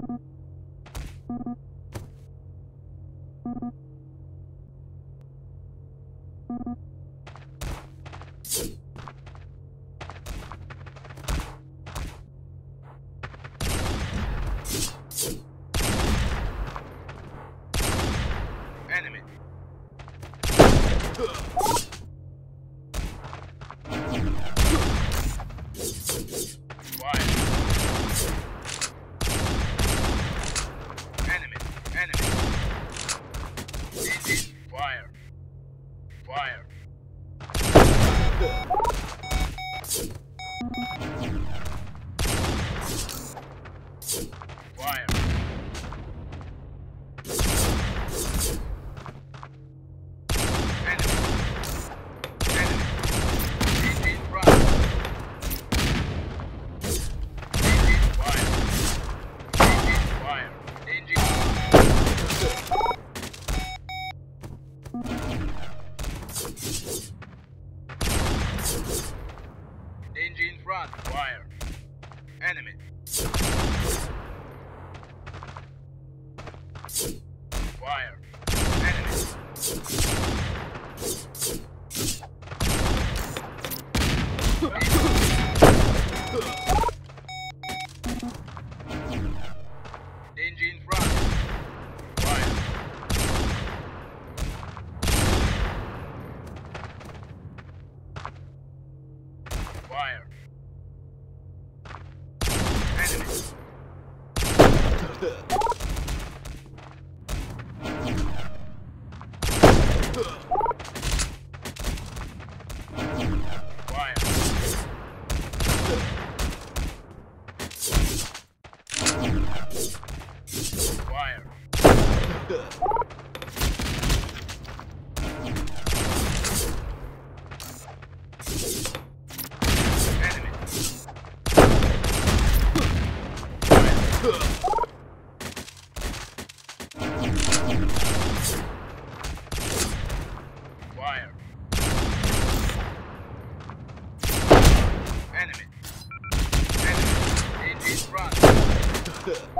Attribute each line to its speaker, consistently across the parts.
Speaker 1: Thank you. Wire. Enemy. Wire. Wire. Enemy. Enemy. It is run.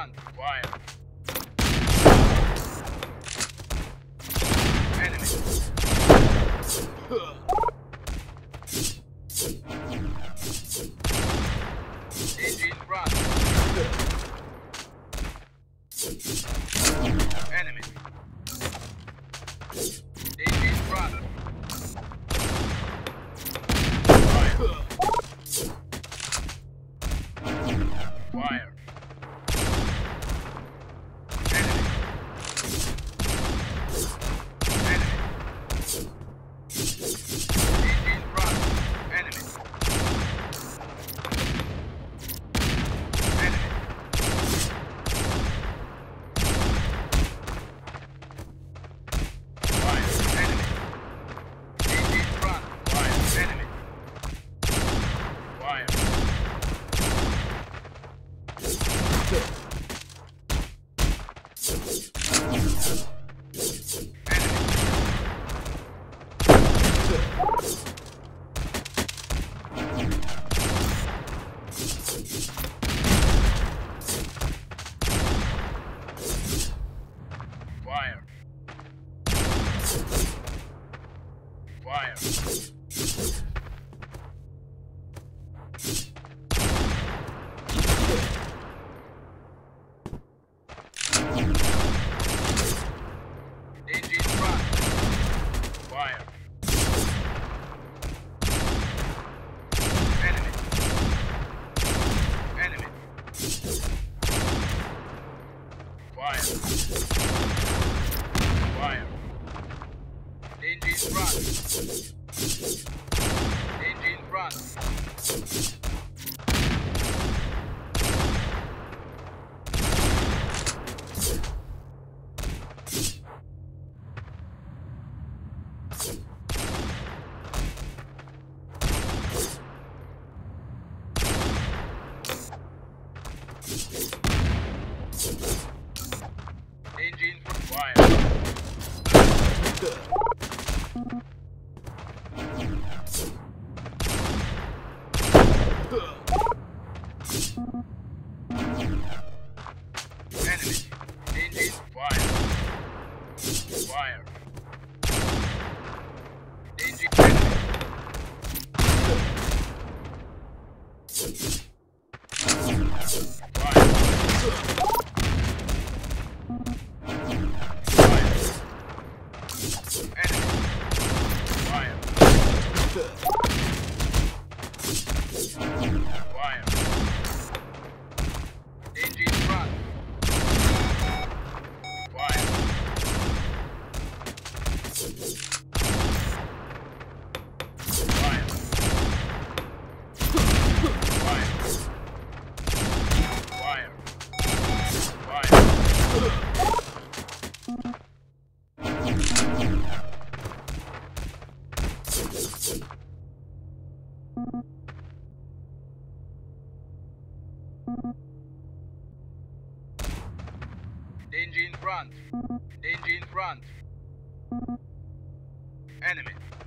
Speaker 1: on. Quiet. Engines required. Thank you. Enemy. Fire. Fire. Danger in front. Danger in front. Enemy.